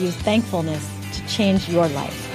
use thankfulness to change your life.